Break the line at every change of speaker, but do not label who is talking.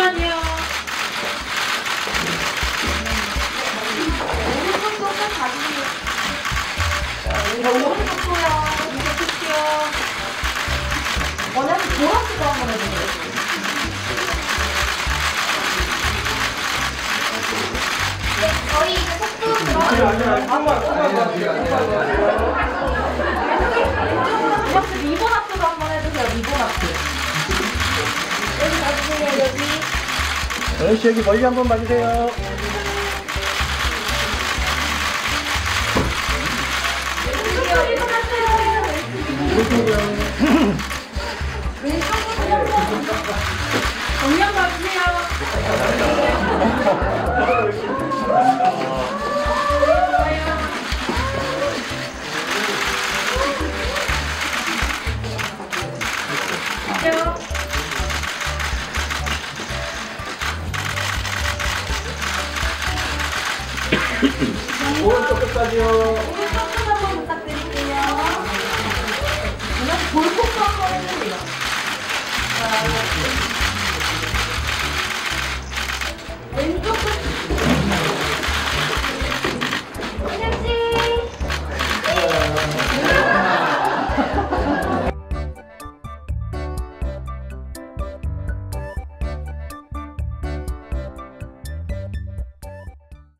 잠깐요.
오른쪽 조금 봐주세요. 오른쪽 도요 이렇게 볼게요. 원하는 보라색으로 한번 해주세요. 네, 저희 이제 속도 들어가요. 리본 앞으로 한번 해주세요. 리본 앞으
연씨 여기 멀리 한번
한번.
정면 봐주세요. 좋아
오른쪽 끝까지요.
부탁드릴게요. 볼콕도 한번 해주세요. 자,